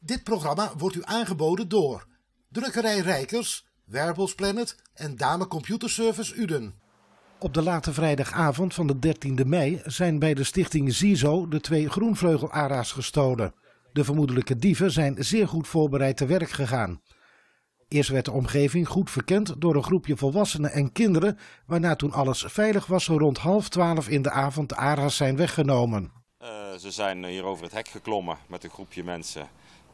Dit programma wordt u aangeboden door Drukkerij Rijkers, Werpels Planet en Dame Computerservice Uden. Op de late vrijdagavond van de 13e mei zijn bij de stichting ZISO de twee groenvleugel-ara's gestolen. De vermoedelijke dieven zijn zeer goed voorbereid te werk gegaan. Eerst werd de omgeving goed verkend door een groepje volwassenen en kinderen, waarna toen alles veilig was rond half twaalf in de avond de ara's zijn weggenomen. Uh, ze zijn hier over het hek geklommen met een groepje mensen.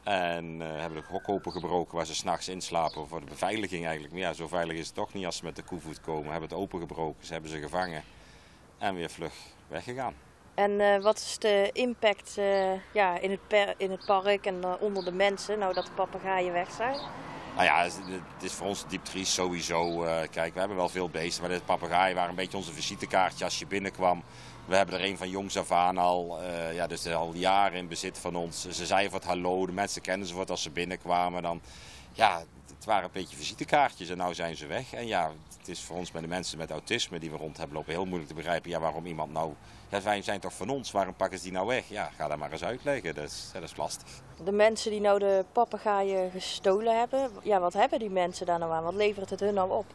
En uh, hebben de hok opengebroken waar ze s'nachts inslapen voor de beveiliging eigenlijk. Maar ja, zo veilig is het toch niet als ze met de koevoet komen. Hebben het opengebroken, ze hebben ze gevangen en weer vlug weggegaan. En uh, wat is de impact uh, ja, in, het in het park en onder de mensen, nou dat de papegaaien weg zijn? Nou ja, het is voor ons diep triest sowieso. kijk, we hebben wel veel beesten, maar de papegaaien waren een beetje onze visitekaartje als je binnenkwam. We hebben er een van jongs af aan al, uh, ja, dus al jaren in bezit van ons. Ze zeiden wat hallo, de mensen kenden ze wat als ze binnenkwamen. Dan, ja, het waren een beetje visitekaartjes en nu zijn ze weg. En ja, het is voor ons met de mensen met autisme die we rond hebben lopen heel moeilijk te begrijpen. Ja, waarom iemand nou, ja, wij zijn toch van ons, waarom pakken ze die nou weg? Ja, ga dat maar eens uitleggen, dat is, dat is lastig. De mensen die nou de papegaaien gestolen hebben, ja, wat hebben die mensen daar nou aan? Wat levert het hun nou op?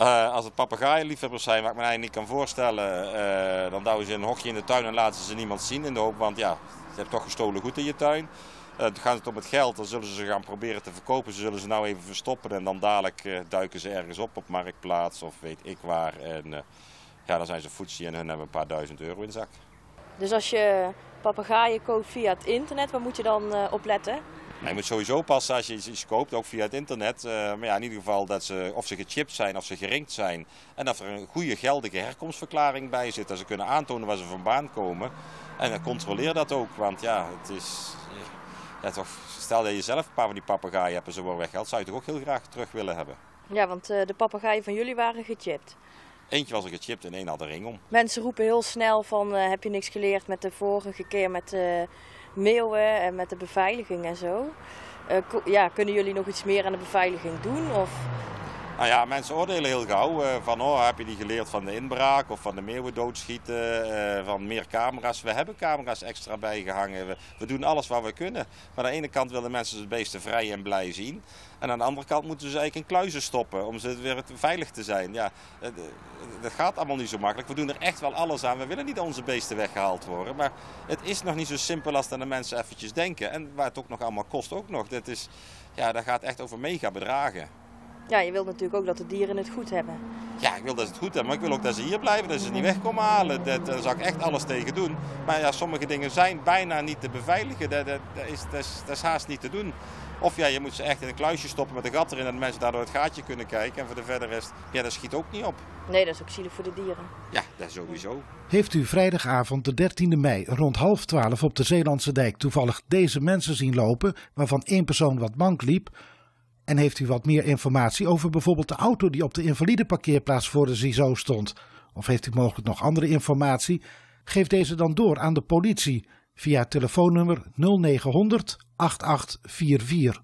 Uh, als het papegaaienliefhebbers zijn, wat ik me eigenlijk niet kan voorstellen, uh, dan douwen ze een hokje in de tuin en laten ze niemand zien. In de hoop, want ja, ze hebben toch gestolen goed in je tuin. Uh, dan gaat het om het geld, dan zullen ze ze gaan proberen te verkopen. Ze zullen ze nou even verstoppen en dan dadelijk duiken ze ergens op op Marktplaats of weet ik waar. En ja, dan zijn ze voetsie en hun hebben een paar duizend euro in de zak. Dus als je papegaaien koopt via het internet, waar moet je dan op letten? je moet sowieso passen als je iets koopt, ook via het internet. Uh, maar ja, in ieder geval dat ze, of ze gechipt zijn of ze geringd zijn. En dat er een goede geldige herkomstverklaring bij zit. Dat ze kunnen aantonen waar ze vandaan komen. En uh, controleer dat ook, want ja, het is... Ja, toch, stel dat je zelf een paar van die papegaaien hebt en ze worden weggehaald, zou je toch ook heel graag terug willen hebben. Ja, want uh, de papegaaien van jullie waren gechipt. Eentje was er gechipt en één had een ring om. Mensen roepen heel snel van heb je niks geleerd met de vorige keer met meeuwen en met de beveiliging en zo. Ja, kunnen jullie nog iets meer aan de beveiliging doen? Of... Nou ja, mensen oordelen heel gauw uh, van oh, heb je niet geleerd van de inbraak of van de meeuwen doodschieten, uh, van meer camera's. We hebben camera's extra bijgehangen. We, we, doen alles wat we kunnen. Maar aan de ene kant willen mensen de beesten vrij en blij zien. En aan de andere kant moeten ze eigenlijk in kluizen stoppen om ze weer veilig te zijn. Ja, dat gaat allemaal niet zo makkelijk. We doen er echt wel alles aan. We willen niet dat onze beesten weggehaald worden. Maar het is nog niet zo simpel als dan de mensen eventjes denken. En waar het ook nog allemaal kost ook nog. Dat, is, ja, dat gaat echt over mega bedragen. Ja, je wilt natuurlijk ook dat de dieren het goed hebben. Ja, ik wil dat ze het goed hebben, maar ik wil ook dat ze hier blijven, dat ze het niet weg komen halen. Dat, daar zou ik echt alles tegen doen. Maar ja, sommige dingen zijn bijna niet te beveiligen. Dat, dat, dat is, dat, is, dat is haast niet te doen. Of ja, je moet ze echt in een kluisje stoppen met een gat erin de mensen daardoor het gaatje kunnen kijken. En voor de verder rest, ja, dat schiet ook niet op. Nee, dat is ook zielig voor de dieren. Ja, dat sowieso. Heeft u vrijdagavond de 13e mei rond half twaalf op de Zeelandse dijk toevallig deze mensen zien lopen, waarvan één persoon wat mank liep? En heeft u wat meer informatie over bijvoorbeeld de auto die op de invalide parkeerplaats voor de ZISO stond? Of heeft u mogelijk nog andere informatie? Geef deze dan door aan de politie via telefoonnummer 0900 8844.